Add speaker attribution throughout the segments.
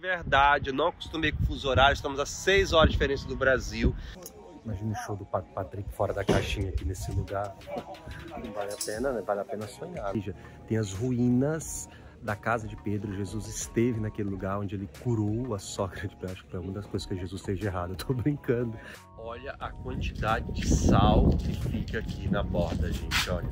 Speaker 1: verdade, eu não acostumei com o fuso horário, estamos a 6 horas de diferença do Brasil. Imagina o show do Patrick fora da caixinha aqui nesse lugar. Não vale a pena, né? Vale a pena sonhar. Tem as ruínas da casa de Pedro. Jesus esteve naquele lugar onde ele curou a sogra de Pedro. Acho que foi uma das coisas que Jesus fez de errado. Eu tô brincando. Olha a quantidade de sal que fica aqui na borda, gente, olha.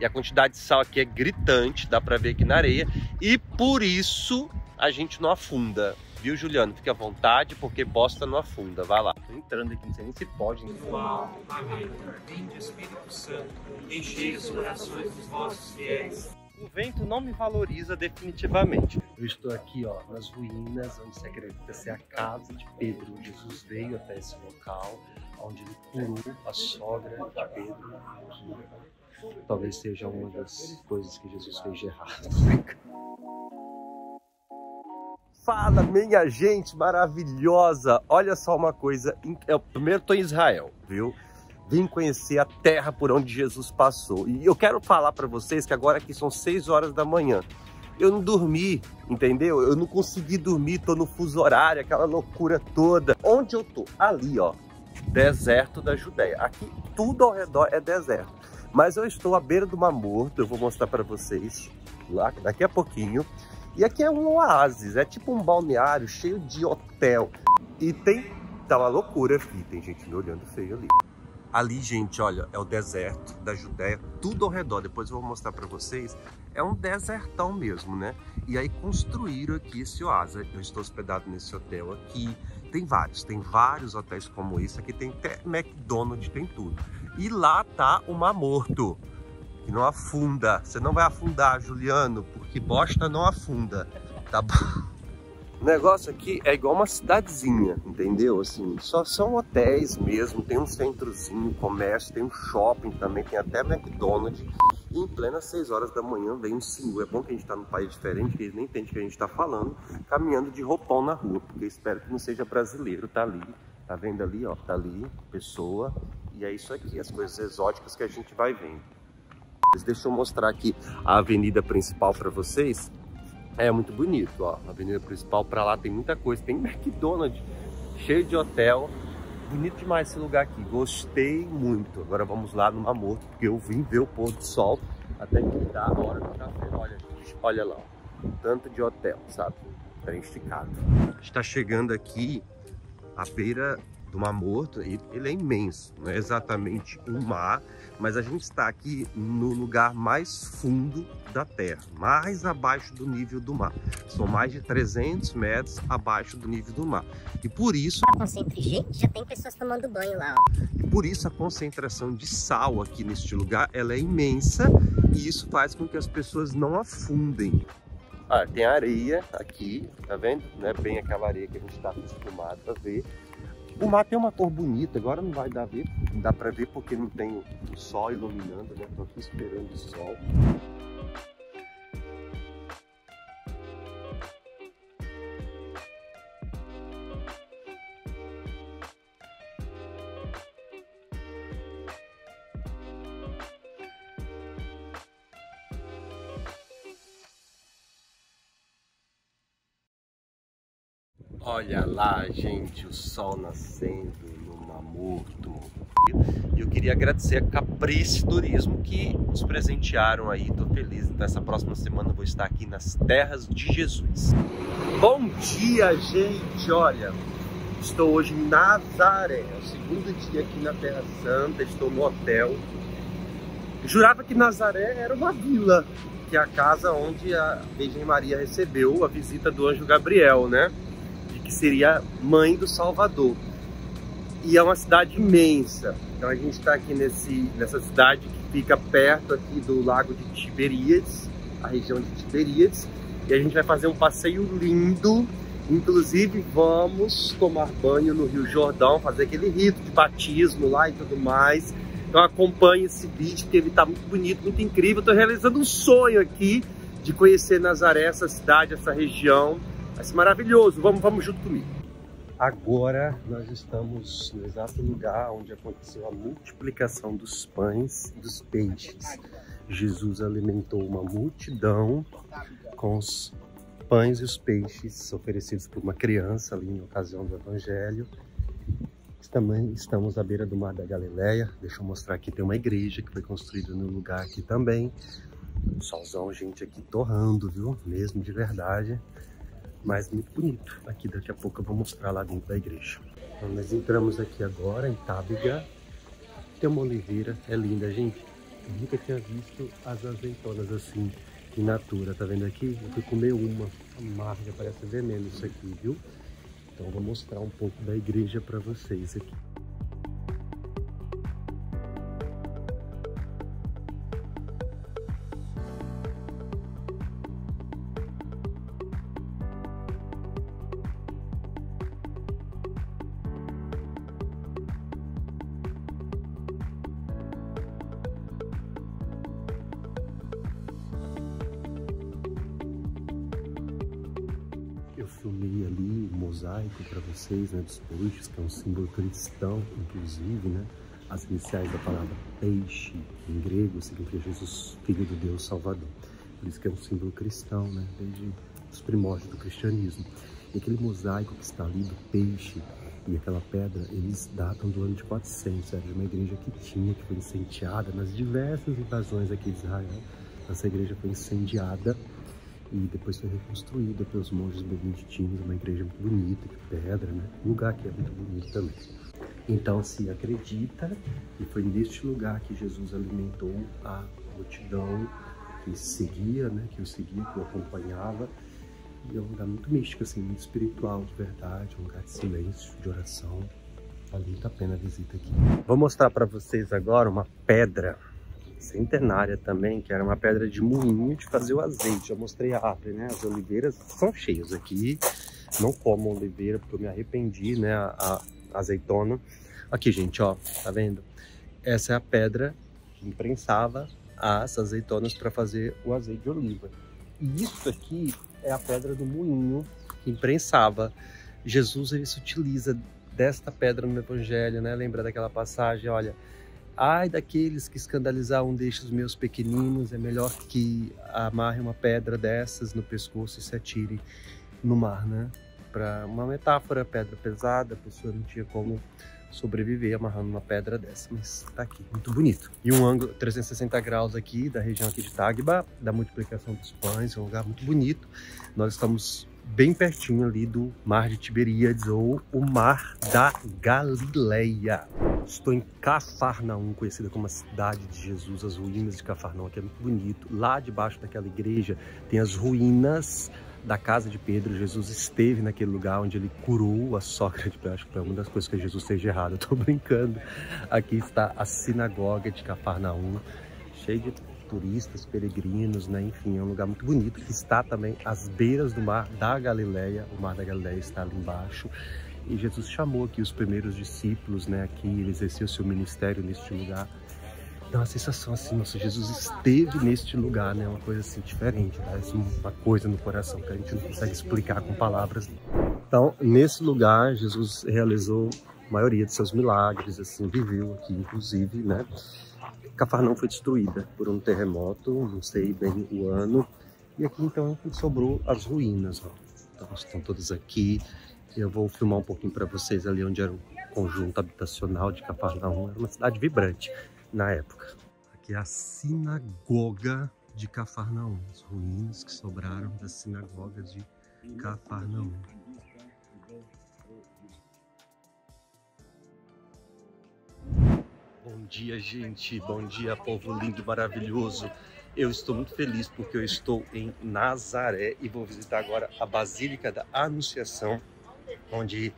Speaker 1: E a quantidade de sal aqui é gritante, dá pra ver aqui na areia. E por isso a gente não afunda. Viu, Juliano? Fique à vontade, porque bosta não afunda. Vai lá. Tô entrando aqui, não sei nem se pode.
Speaker 2: Uau, amém. Vinde, Espírito Santo, enchei os corações dos vossos fiéis.
Speaker 1: O vento não me valoriza definitivamente. Eu estou aqui, ó, nas ruínas, onde se acredita ser a casa de Pedro. Jesus veio até esse local, onde ele curou a sogra de Pedro, que talvez seja uma das coisas que Jesus fez de errado. Fala, minha gente maravilhosa! Olha só uma coisa. Eu primeiro estou em Israel, viu? Vim conhecer a terra por onde Jesus passou. E eu quero falar para vocês que agora aqui são 6 horas da manhã. Eu não dormi, entendeu? Eu não consegui dormir, tô no fuso horário, aquela loucura toda. Onde eu tô? Ali, ó. Deserto da Judéia. Aqui tudo ao redor é deserto. Mas eu estou à beira do Mar Morto, eu vou mostrar para vocês lá daqui a pouquinho. E aqui é um oásis, é tipo um balneário cheio de hotel. E tem, tá uma loucura aqui, tem gente me olhando feio ali. Ali, gente, olha, é o deserto da Judéia, tudo ao redor. Depois eu vou mostrar para vocês. É um desertão mesmo, né? E aí construíram aqui esse oásis. Eu estou hospedado nesse hotel aqui. Tem vários, tem vários hotéis como esse. Aqui tem até McDonald's, tem tudo. E lá tá o Mar Morto que não afunda. Você não vai afundar, Juliano, porque bosta não afunda, tá bom? O negócio aqui é igual uma cidadezinha, entendeu? Assim, só são hotéis mesmo, tem um centrozinho, comércio, tem um shopping também, tem até McDonald's. E em plena 6 horas da manhã vem um senhor. É bom que a gente está num país diferente, que eles nem entendem o que a gente está falando, caminhando de roupão na rua, porque espero que não seja brasileiro, tá ali. Tá vendo ali, ó? Tá ali, pessoa. E é isso aqui, as coisas exóticas que a gente vai vendo. Deixa eu mostrar aqui a avenida principal para vocês. É muito bonito, ó. A avenida principal para lá tem muita coisa. Tem McDonald's, cheio de hotel. Bonito demais esse lugar aqui. Gostei muito. Agora vamos lá no Mamorto, porque eu vim ver o pôr do sol até que dá a hora do café. Olha, olha lá, ó. tanto de hotel, sabe? Trem esticado. Está chegando aqui à beira do Mar Morto, ele é imenso, não é exatamente um mar, mas a gente está aqui no lugar mais fundo da Terra, mais abaixo do nível do mar. São mais de 300 metros abaixo do nível do mar. E por isso...
Speaker 3: Concentre, gente, já tem pessoas tomando banho lá. Ó.
Speaker 1: E por isso a concentração de sal aqui neste lugar, ela é imensa e isso faz com que as pessoas não afundem. Ah, tem areia aqui, tá vendo? Não é bem aquela areia que a gente está acostumado a ver, o mar tem uma cor bonita, agora não vai dar, ver, dá pra ver porque não tem o sol iluminando, né? Tô aqui esperando o sol. Olha lá, gente, o sol nascendo no Mamorto. E eu queria agradecer a Caprice Turismo que nos presentearam aí. Tô feliz. Então, essa próxima semana eu vou estar aqui nas terras de Jesus. Bom dia, gente. Olha, estou hoje em Nazaré. É o segundo dia aqui na Terra Santa. Estou no hotel. Eu jurava que Nazaré era uma vila, que é a casa onde a Virgem Maria recebeu a visita do anjo Gabriel, né? Que seria mãe do Salvador. E é uma cidade imensa. Então a gente está aqui nesse, nessa cidade que fica perto aqui do lago de Tiberíades, a região de Tiberíades. E a gente vai fazer um passeio lindo. Inclusive vamos tomar banho no Rio Jordão, fazer aquele rito de batismo lá e tudo mais. Então acompanhe esse vídeo, porque ele está muito bonito, muito incrível. Estou realizando um sonho aqui de conhecer Nazaré, essa cidade, essa região. Vai ser maravilhoso, vamos, vamos junto comigo. Agora nós estamos no exato lugar onde aconteceu a multiplicação dos pães e dos peixes. Jesus alimentou uma multidão com os pães e os peixes oferecidos por uma criança ali na ocasião do Evangelho. Também estamos à beira do Mar da Galileia. Deixa eu mostrar aqui, tem uma igreja que foi construída no lugar aqui também. Solzão, gente, aqui torrando, viu? Mesmo de verdade. Mas muito bonito. Aqui daqui a pouco eu vou mostrar lá dentro da igreja. Então, nós entramos aqui agora em Tábiga. Tem uma oliveira, é linda, gente. Eu nunca tinha visto as azeitonas assim, in natura. Tá vendo aqui? Eu fui comer uma amarga, parece veneno isso aqui, viu? Então vou mostrar um pouco da igreja para vocês aqui. Filmei ali o mosaico para vocês, né, dos peixes, que é um símbolo cristão, inclusive, né? As iniciais da palavra peixe, em grego, significa Jesus, Filho do Deus Salvador. Por isso que é um símbolo cristão, né? Desde os primórdios do cristianismo. E aquele mosaico que está ali do peixe e aquela pedra, eles datam do ano de 400, era de uma igreja que tinha, que foi incendiada nas diversas invasões aqui de Israel. Essa igreja foi incendiada e depois foi reconstruída pelos monges beneditinos, uma igreja muito bonita, de pedra, né? Um lugar que é muito bonito também. Então se acredita que foi neste lugar que Jesus alimentou a multidão que seguia, né? Que o seguia, que o acompanhava. E é um lugar muito místico, assim, muito espiritual, de verdade, um lugar de silêncio, de oração. Vale muito a pena a visita aqui. Vou mostrar para vocês agora uma pedra centenária também, que era uma pedra de moinho de fazer o azeite. Eu mostrei a árvore, né? As oliveiras são cheias aqui. Não como oliveira, porque eu me arrependi, né? A, a azeitona. Aqui, gente, ó, tá vendo? Essa é a pedra que imprensava as azeitonas para fazer o azeite de oliva. E isso aqui é a pedra do moinho que imprensava. Jesus ele se utiliza desta pedra no Evangelho, né? Lembra daquela passagem, olha, Ai daqueles que escandalizar um destes meus pequeninos, é melhor que amarre uma pedra dessas no pescoço e se atire no mar, né? Para uma metáfora, pedra pesada, a pessoa não tinha como sobreviver amarrando uma pedra dessa, mas tá aqui, muito bonito. E um ângulo 360 graus aqui da região aqui de Tagba, da multiplicação dos pães, é um lugar muito bonito. Nós estamos bem pertinho ali do Mar de Tiberíades ou o Mar da Galileia. Estou em Cafarnaum, conhecida como a cidade de Jesus, as ruínas de Cafarnaum, que é muito bonito. Lá debaixo daquela igreja tem as ruínas da casa de Pedro. Jesus esteve naquele lugar onde ele curou a sogra. Acho que foi uma das coisas que Jesus fez errado. Eu brincando. Aqui está a sinagoga de Cafarnaum, cheia de turistas, peregrinos, né? Enfim, é um lugar muito bonito que está também às beiras do mar da Galileia. O mar da Galileia está ali embaixo. E Jesus chamou aqui os primeiros discípulos, né? Aqui ele exerceu seu ministério neste lugar. Dá uma sensação assim, nossa, Jesus esteve neste lugar, né? Uma coisa assim diferente, parece uma coisa no coração que a gente não consegue explicar com palavras. Então, nesse lugar, Jesus realizou a maioria de seus milagres, assim, viveu aqui, inclusive, né? Cafarnaum foi destruída por um terremoto, não sei bem o ano, e aqui então sobrou as ruínas, ó. Então, estão todas aqui, eu vou filmar um pouquinho para vocês ali onde era o conjunto habitacional de Cafarnaum. Era uma cidade vibrante na época. Aqui é a sinagoga de Cafarnaum. As ruínas que sobraram da sinagoga de Cafarnaum. Bom dia, gente. Bom dia, povo lindo maravilhoso. Eu estou muito feliz porque eu estou em Nazaré e vou visitar agora a Basílica da Anunciação onde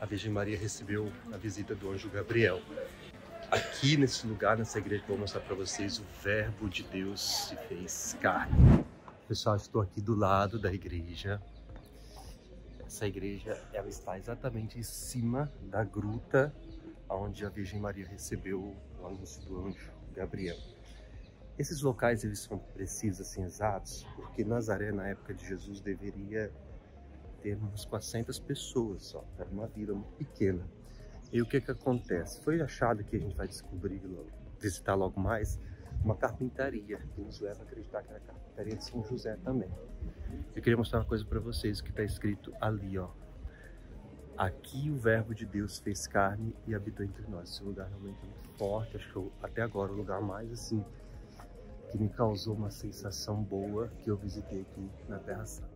Speaker 1: a Virgem Maria recebeu a visita do anjo Gabriel. Aqui nesse lugar, nessa igreja, vou mostrar para vocês o Verbo de Deus se fez carne. Pessoal, estou aqui do lado da igreja. Essa igreja ela está exatamente em cima da gruta onde a Virgem Maria recebeu o anúncio do anjo Gabriel. Esses locais eles são precisos, assim, exatos, porque Nazaré, na época de Jesus, deveria ter umas 400 pessoas só, era uma vila muito pequena. E o que que acontece? Foi achado que a gente vai descobrir, visitar logo mais, uma carpintaria que nos leva a acreditar que era a carpintaria de São José também. Eu queria mostrar uma coisa para vocês que está escrito ali, ó. Aqui o verbo de Deus fez carne e habitou entre nós. Esse lugar realmente é muito forte, acho que eu, até agora o lugar mais assim que me causou uma sensação boa que eu visitei aqui na Terra Santa.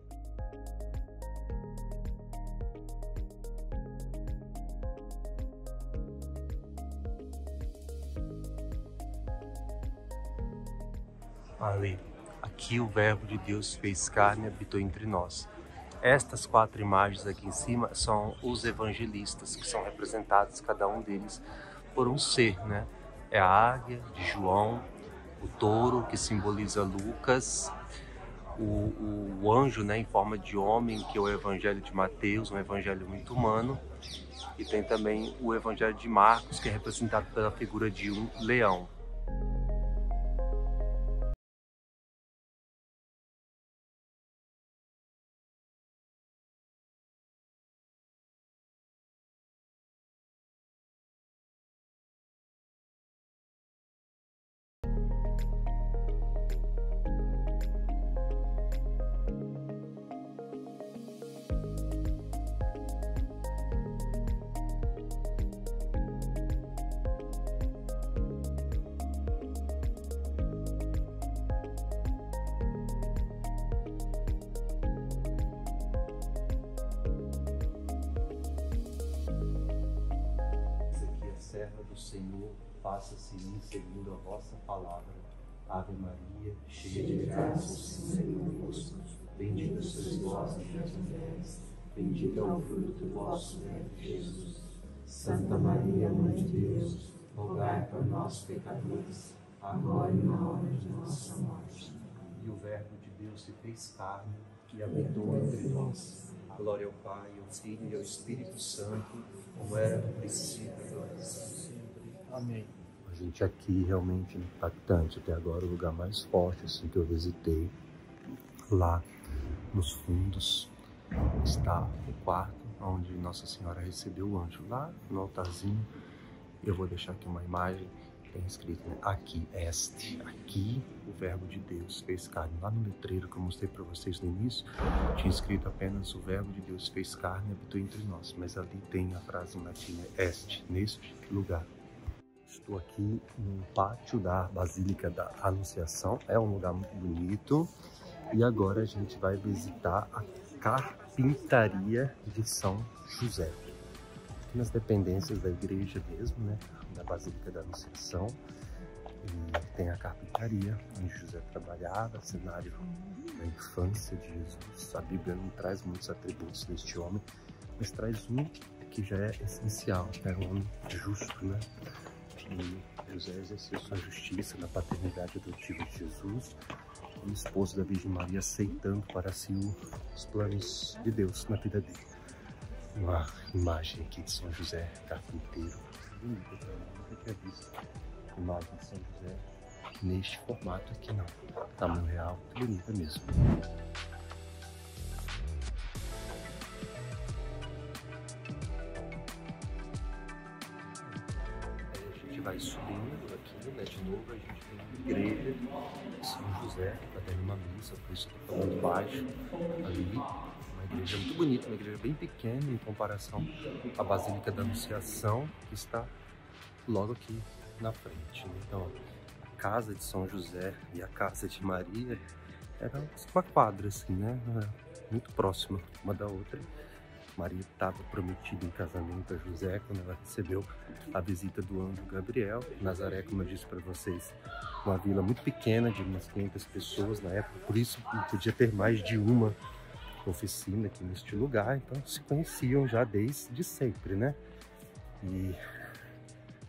Speaker 1: Ali, aqui o verbo de Deus fez carne e habitou entre nós. Estas quatro imagens aqui em cima são os evangelistas, que são representados, cada um deles, por um ser, né? É a águia de João, o touro, que simboliza Lucas, o, o, anjo né, em forma de homem, que é o Evangelho de Mateus, um evangelho muito humano, e tem também o Evangelho de Marcos, que é representado pela figura de um leão. Do Senhor, faça-se em mim segundo a vossa palavra. Ave Maria, cheia de graça, o Senhor é convosco. Bendita sois vós entre as mulheres, bendito é o fruto do vosso ventre, Jesus. Santa Maria, Mãe de Deus, rogai por nós, pecadores, agora e na hora de nossa morte. E o Verbo de Deus se fez carne e habitou entre nós. Glória ao Pai, ao Filho e ao Espírito Santo, como era no princípio, agora e sempre. Amém. A gente aqui realmente impactante até agora, o lugar mais forte assim que eu visitei. Lá nos fundos está o quarto onde Nossa Senhora recebeu o anjo. Lá no altarzinho, eu vou deixar aqui uma imagem tem escrito né? aqui, este, aqui o verbo de Deus fez carne. Lá no letreiro que eu mostrei para vocês no início, tinha escrito apenas o verbo de Deus fez carne e habitou entre nós, mas ali tem a frase em latim, este, neste lugar. Estou aqui no pátio da Basílica da Anunciação, é um lugar muito bonito e agora a gente vai visitar a carpintaria de São José nas dependências da igreja mesmo, né? Da Basílica da Anunciação. E tem a carpintaria, onde José trabalhava, cenário da infância de Jesus. A Bíblia não traz muitos atributos deste homem, mas traz um que já é essencial, era um homem justo, né? José exerceu sua justiça na paternidade adotiva de Jesus, como esposo da Virgem Maria, aceitando para si os planos de Deus na vida dele uma imagem aqui de São José carpinteiro. Também, nunca tinha visto imagem de São José neste formato aqui não. Tamanho real, bonita mesmo. Missa, por isso que tô falando baixo ali igreja muito bonita, uma igreja bem pequena em comparação à Basílica da Anunciação, que está logo aqui na frente. Né? Então, a casa de São José e a casa de Maria era uma quadra, assim, né? Muito próxima uma da outra. Maria estava prometida em casamento a José quando ela recebeu a visita do anjo Gabriel. Nazaré, como eu disse para vocês, uma vila muito pequena, de umas 500 pessoas na época, por isso podia ter mais de uma oficina aqui neste lugar, então se conheciam já desde sempre, né? E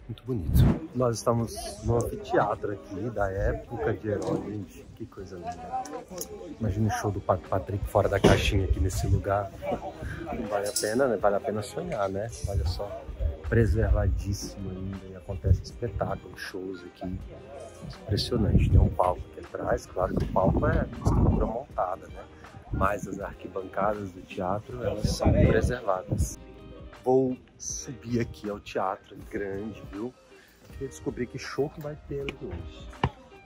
Speaker 1: muito bonito. Nós estamos no anfiteatro aqui da época de Herói, gente, que coisa linda. Imagina o show do Patrick fora da caixinha aqui nesse lugar. Vale a pena, né? Vale a pena sonhar, né? Olha só, preservadíssimo ainda e acontece espetáculos, shows aqui. Impressionante, tem um palco aqui atrás, claro que o palco é estrutura montada, né? mas as arquibancadas do teatro elas são preservadas. Vou subir aqui ao teatro grande, viu? E descobrir que show que vai ter ali hoje.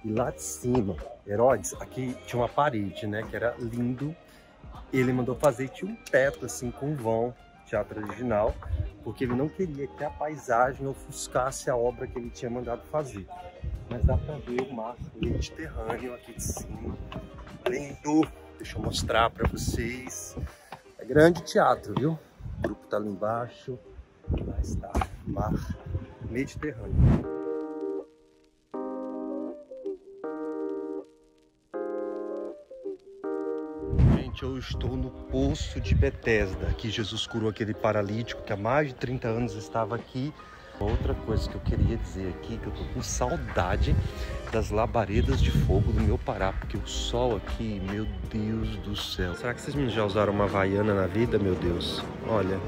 Speaker 1: E lá de cima, Herodes, aqui tinha uma parede, né? Que era lindo. Ele mandou fazer, tinha um teto assim com vão, teatro original, porque ele não queria que a paisagem ofuscasse a obra que ele tinha mandado fazer. Mas dá pra ver o mar Mediterrâneo aqui de cima. Lindo! Deixa eu mostrar pra vocês. É grande teatro, viu? O grupo tá ali embaixo. Lá está, mar Mediterrâneo. Eu estou no poço de Betesda, que Jesus curou aquele paralítico que há mais de 30 anos estava aqui. Outra coisa que eu queria dizer aqui, que eu tô com saudade das labaredas de fogo do meu Pará, porque o sol aqui, meu Deus do céu. Será que vocês já usaram uma vaiana na vida, meu Deus? Olha,